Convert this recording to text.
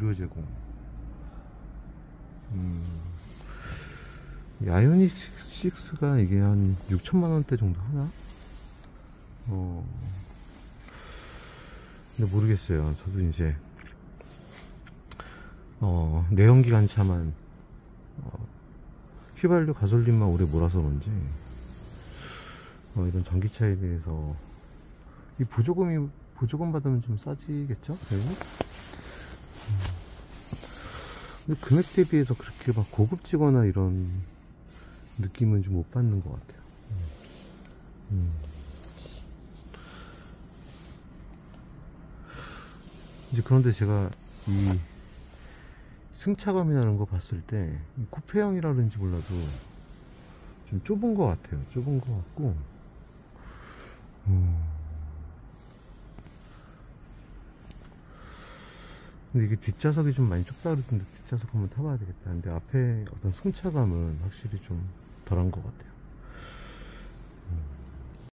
무료 제공. 음, 이 아이오닉 6가 이게 한 6천만 원대 정도 하나? 어, 근데 모르겠어요. 저도 이제 어, 내연기관 차만 어, 휘발유 가솔린만 오래 몰아서 그런지 어, 이런 전기차에 대해서 이 보조금이 보조금 받으면 좀 싸지겠죠? 결국? 음. 근데 금액 대비해서 그렇게 막 고급지거나 이런 느낌은 좀 못 받는 것 같아요. 음. 이제 그런데 제가 이 승차감이라는 거 봤을 때 쿠페형이라 그런지 몰라도 좀 좁은 것 같아요. 좁은 것 같고 근데 이게 뒷좌석이 좀 많이 좁다 그러던데 뒷좌석 한번 타봐야 되겠다. 근데 앞에 어떤 승차감은 확실히 좀 덜한 것 같아요.